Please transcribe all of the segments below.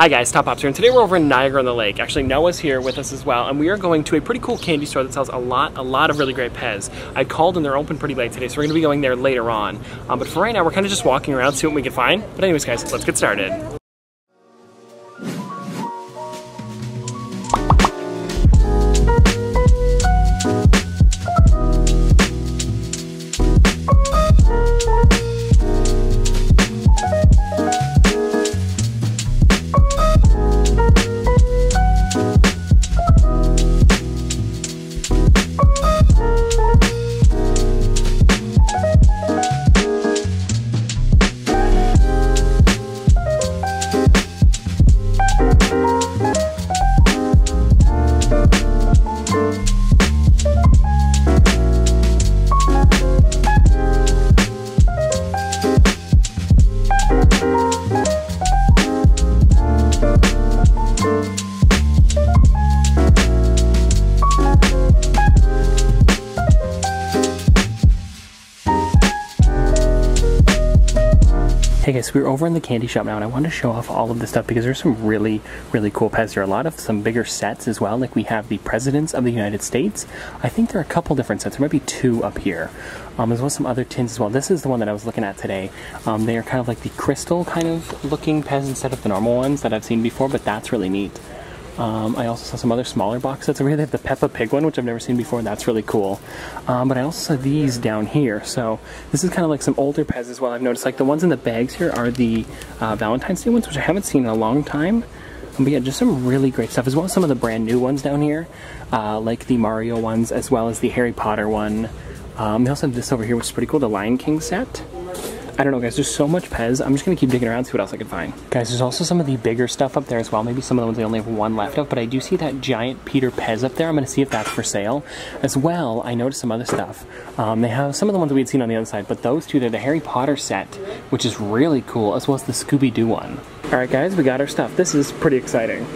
Hi guys, Top Pops here, and today we're over in Niagara-on-the-Lake. Actually, Noah's here with us as well, and we are going to a pretty cool candy store that sells a lot, a lot of really great Pez. I called and they're open pretty late today, so we're gonna be going there later on. Um, but for right now, we're kind of just walking around, see what we can find. But anyways, guys, let's get started. Hey guys, we're over in the candy shop now and I wanted to show off all of this stuff because there's some really, really cool Pez. There are a lot of some bigger sets as well. Like we have the Presidents of the United States. I think there are a couple different sets. There might be two up here. Um, as well as some other tins as well. This is the one that I was looking at today. Um, they are kind of like the crystal kind of looking Pez instead of the normal ones that I've seen before, but that's really neat. Um, I also saw some other smaller box sets over here. They have the Peppa Pig one, which I've never seen before. That's really cool. Um, but I also saw these down here. So this is kind of like some older Pez as well. I've noticed like the ones in the bags here are the uh, Valentine's Day ones, which I haven't seen in a long time. But yeah, just some really great stuff, as well as some of the brand new ones down here, uh, like the Mario ones, as well as the Harry Potter one. Um, they also have this over here, which is pretty cool, the Lion King set. I don't know guys, there's so much Pez. I'm just gonna keep digging around, see what else I can find. Guys, there's also some of the bigger stuff up there as well. Maybe some of the ones I only have one left of, but I do see that giant Peter Pez up there. I'm gonna see if that's for sale. As well, I noticed some other stuff. Um, they have some of the ones that we'd seen on the other side, but those two, they're the Harry Potter set, which is really cool, as well as the Scooby-Doo one. All right guys, we got our stuff. This is pretty exciting.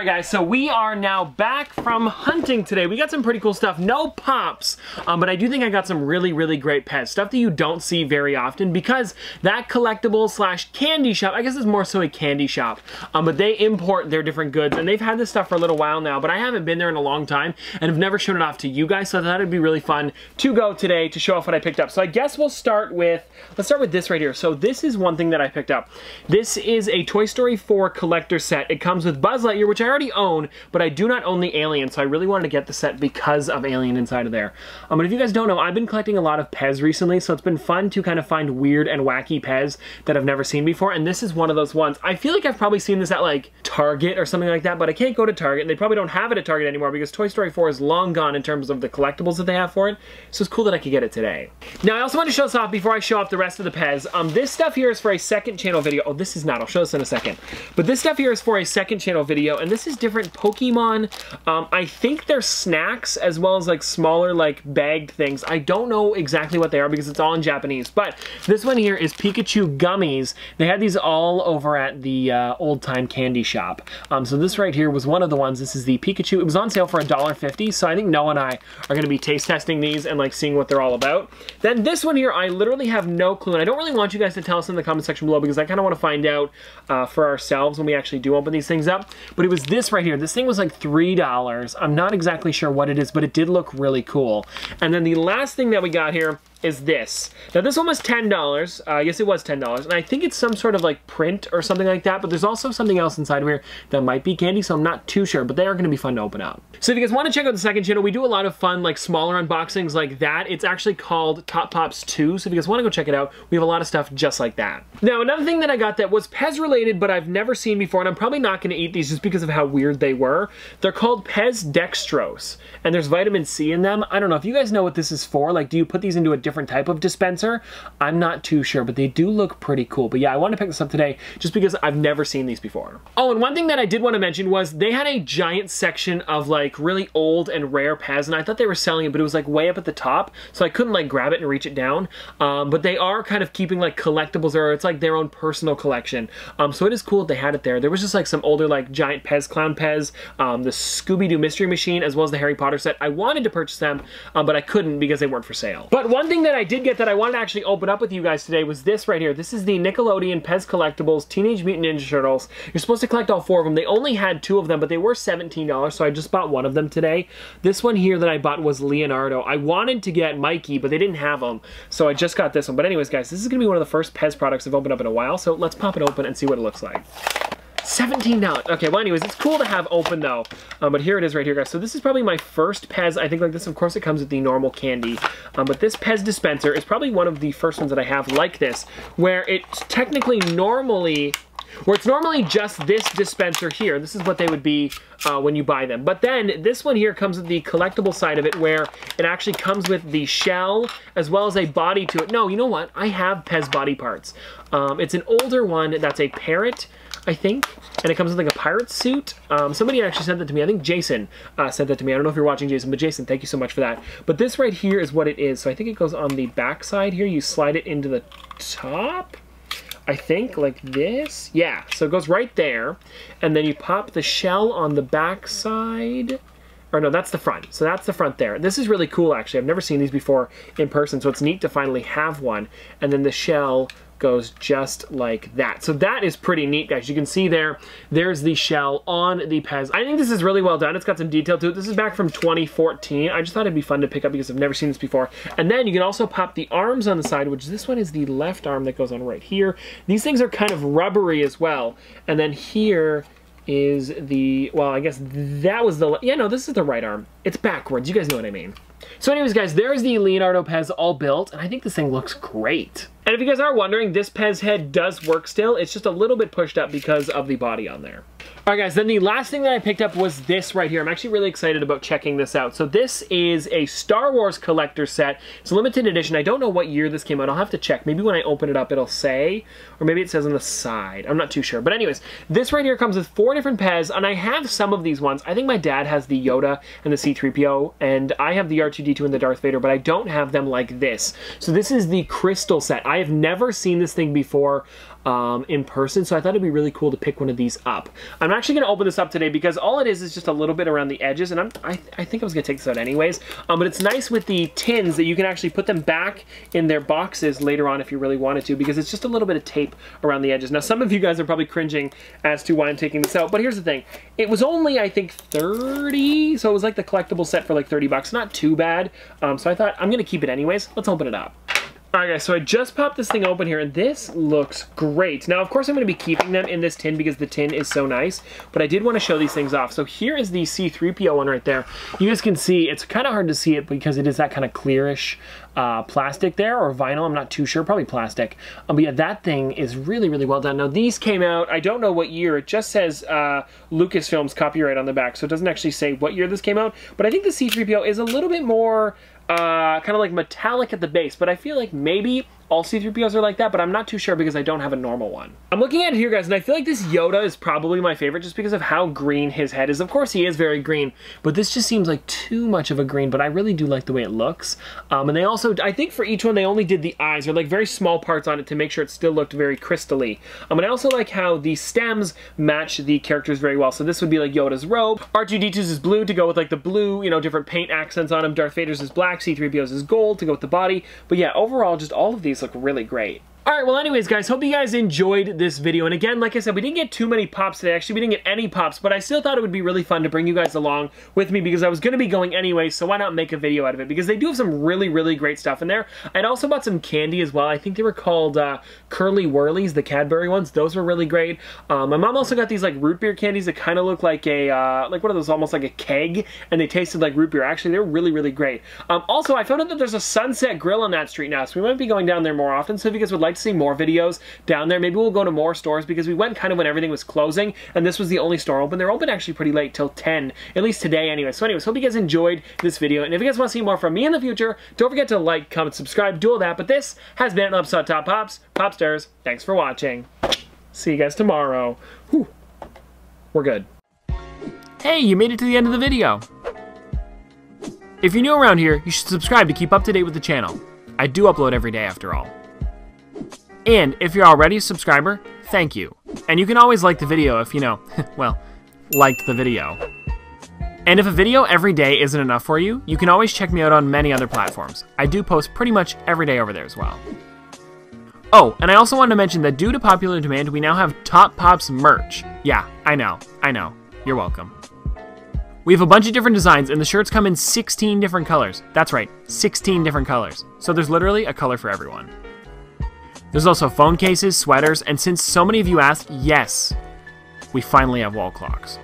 Alright guys, so we are now back from hunting today. We got some pretty cool stuff. No pops, um, but I do think I got some really, really great Pez. Stuff that you don't see very often because that collectible slash candy shop, I guess it's more so a candy shop, um, but they import their different goods and they've had this stuff for a little while now, but I haven't been there in a long time and have never shown it off to you guys, so I thought it'd be really fun to go today to show off what I picked up. So I guess we'll start with, let's start with this right here. So this is one thing that I picked up. This is a Toy Story 4 collector set. It comes with Buzz Lightyear, which I already own, but I do not own the Alien, so I really wanted to get the set because of Alien inside of there. Um, but if you guys don't know, I've been collecting a lot of Pez recently, so it's been fun to kind of find weird and wacky Pez that I've never seen before, and this is one of those ones. I feel like I've probably seen this at like Target or something like that, but I can't go to Target, and they probably don't have it at Target anymore because Toy Story 4 is long gone in terms of the collectibles that they have for it, so it's cool that I could get it today. Now, I also want to show this off before I show off the rest of the Pez. Um, this stuff here is for a second channel video. Oh, this is not. I'll show this in a second. But this stuff here is for a second channel video, and this is different Pokemon. Um, I think they're snacks as well as like smaller like bagged things. I don't know exactly what they are because it's all in Japanese. But this one here is Pikachu gummies. They had these all over at the uh, old time candy shop. Um, so this right here was one of the ones. This is the Pikachu. It was on sale for $1.50. So I think Noah and I are going to be taste testing these and like seeing what they're all about. Then this one here, I literally have no clue. And I don't really want you guys to tell us in the comment section below because I kind of want to find out uh, for ourselves when we actually do open these things up. But it was this right here. This thing was like $3. I'm not exactly sure what it is, but it did look really cool. And then the last thing that we got here is this. Now this one was $10. Uh, yes, it was $10. And I think it's some sort of like print or something like that. But there's also something else inside of here that might be candy. So I'm not too sure. But they are going to be fun to open up. So if you guys want to check out the second channel, we do a lot of fun like smaller unboxings like that. It's actually called Top Pops 2. So if you guys want to go check it out, we have a lot of stuff just like that. Now another thing that I got that was Pez related but I've never seen before. And I'm probably not going to eat these just because of how weird they were. They're called Pez Dextrose. And there's vitamin C in them. I don't know if you guys know what this is for. Like do you put these into a different type of dispenser. I'm not too sure, but they do look pretty cool. But yeah, I want to pick this up today just because I've never seen these before. Oh, and one thing that I did want to mention was they had a giant section of like really old and rare Pez, and I thought they were selling it, but it was like way up at the top, so I couldn't like grab it and reach it down. Um, but they are kind of keeping like collectibles, or it's like their own personal collection. Um, so it is cool that they had it there. There was just like some older like giant Pez, Clown Pez, um, the Scooby-Doo Mystery Machine, as well as the Harry Potter set. I wanted to purchase them, um, but I couldn't because they weren't for sale. But one thing thing that I did get that I wanted to actually open up with you guys today was this right here. This is the Nickelodeon Pez Collectibles Teenage Mutant Ninja Turtles. You're supposed to collect all four of them. They only had two of them, but they were $17, so I just bought one of them today. This one here that I bought was Leonardo. I wanted to get Mikey, but they didn't have them, so I just got this one. But anyways, guys, this is going to be one of the first Pez products I've opened up in a while, so let's pop it open and see what it looks like. $17. Okay, well anyways, it's cool to have open though. Um, but here it is right here, guys. So this is probably my first Pez. I think like this, of course it comes with the normal candy. Um, but this Pez dispenser is probably one of the first ones that I have like this, where it technically normally where it's normally just this dispenser here. This is what they would be uh, when you buy them. But then this one here comes with the collectible side of it where it actually comes with the shell as well as a body to it. No, you know what? I have Pez body parts. Um, it's an older one that's a parrot. I think, and it comes with like a pirate suit. Um, somebody actually sent that to me. I think Jason uh, sent that to me. I don't know if you're watching, Jason, but Jason, thank you so much for that. But this right here is what it is. So I think it goes on the back side here. You slide it into the top. I think, like this. Yeah, so it goes right there. And then you pop the shell on the back side. Or no, that's the front. So that's the front there. This is really cool, actually. I've never seen these before in person, so it's neat to finally have one. And then the shell goes just like that. So that is pretty neat, guys. You can see there, there's the shell on the Pez. I think this is really well done. It's got some detail to it. This is back from 2014. I just thought it'd be fun to pick up because I've never seen this before. And then you can also pop the arms on the side, which this one is the left arm that goes on right here. These things are kind of rubbery as well. And then here is the, well, I guess that was the, yeah, no, this is the right arm. It's backwards. You guys know what I mean. So anyways, guys, there's the Leonardo Pez all built, and I think this thing looks great. And if you guys are wondering, this Pez head does work still. It's just a little bit pushed up because of the body on there. All right, guys, then the last thing that I picked up was this right here. I'm actually really excited about checking this out. So this is a Star Wars collector set. It's a limited edition. I don't know what year this came out. I'll have to check. Maybe when I open it up, it'll say, or maybe it says on the side. I'm not too sure. But anyways, this right here comes with four different Pez, and I have some of these ones. I think my dad has the Yoda and the C-3PO, and I have the R2-D2 and the Darth Vader, but I don't have them like this. So this is the crystal set. I have never seen this thing before um, in person, so I thought it'd be really cool to pick one of these up. I'm actually going to open this up today because all it is is just a little bit around the edges, and I'm, I, I think I was going to take this out anyways, um, but it's nice with the tins that you can actually put them back in their boxes later on if you really wanted to, because it's just a little bit of tape around the edges. Now, some of you guys are probably cringing as to why I'm taking this out, but here's the thing. It was only, I think, 30, so it was like the collectible set for like 30 bucks. Not too bad, um, so I thought I'm going to keep it anyways. Let's open it up. Alright guys, so I just popped this thing open here, and this looks great. Now, of course, I'm going to be keeping them in this tin because the tin is so nice, but I did want to show these things off. So here is the C-3PO one right there. You guys can see, it's kind of hard to see it because it is that kind of clearish uh, plastic there, or vinyl, I'm not too sure, probably plastic. Um, but yeah, that thing is really, really well done. Now, these came out, I don't know what year, it just says uh, Lucasfilm's copyright on the back, so it doesn't actually say what year this came out, but I think the C-3PO is a little bit more uh, kind of like metallic at the base, but I feel like maybe all C-3POs are like that, but I'm not too sure because I don't have a normal one. I'm looking at it here, guys, and I feel like this Yoda is probably my favorite just because of how green his head is. Of course, he is very green, but this just seems like too much of a green, but I really do like the way it looks. Um, and they also, I think for each one, they only did the eyes, or like very small parts on it to make sure it still looked very crystally. Um, and I also like how the stems match the characters very well. So this would be like Yoda's robe. R2-D2's is blue to go with like the blue, you know, different paint accents on him. Darth Vader's is black, C-3PO's is gold to go with the body. But yeah, overall, just all of these look really great. Alright, well anyways guys, hope you guys enjoyed this video. And again, like I said, we didn't get too many pops today. Actually, we didn't get any pops, but I still thought it would be really fun to bring you guys along with me because I was to be going anyway, so why not make a video out of it? Because they do have some really, really great stuff in there. I'd also bought some candy as well. I think they were called uh, Curly Wurlies, the Cadbury ones. Those were really great. Um, my mom also got these like root beer candies that kind of look like a, uh, like one of those almost like a keg, and they tasted like root beer. Actually, they're really, really great. Um, also, I found out that there's a Sunset Grill on that street now, so we might be going down there more often. So if you guys would like to see more videos, down there. Maybe we'll go to more stores because we went kind of when everything was closing and this was the only store open. They're open actually pretty late till 10, at least today anyway. So anyways, hope you guys enjoyed this video. And if you guys want to see more from me in the future, don't forget to like, comment, subscribe, do all that. But this has been Upside Top Pops, Popsters. Thanks for watching. See you guys tomorrow. Whew. We're good. Hey, you made it to the end of the video. If you're new around here, you should subscribe to keep up to date with the channel. I do upload every day after all. And if you're already a subscriber, thank you. And you can always like the video if you know, well, liked the video. And if a video every day isn't enough for you, you can always check me out on many other platforms. I do post pretty much every day over there as well. Oh, and I also wanted to mention that due to popular demand, we now have Top Pops merch. Yeah, I know, I know. You're welcome. We have a bunch of different designs, and the shirts come in 16 different colors. That's right, 16 different colors. So there's literally a color for everyone. There's also phone cases, sweaters, and since so many of you asked, yes, we finally have wall clocks.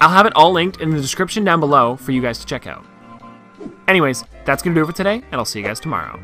I'll have it all linked in the description down below for you guys to check out. Anyways, that's going to do it for today, and I'll see you guys tomorrow.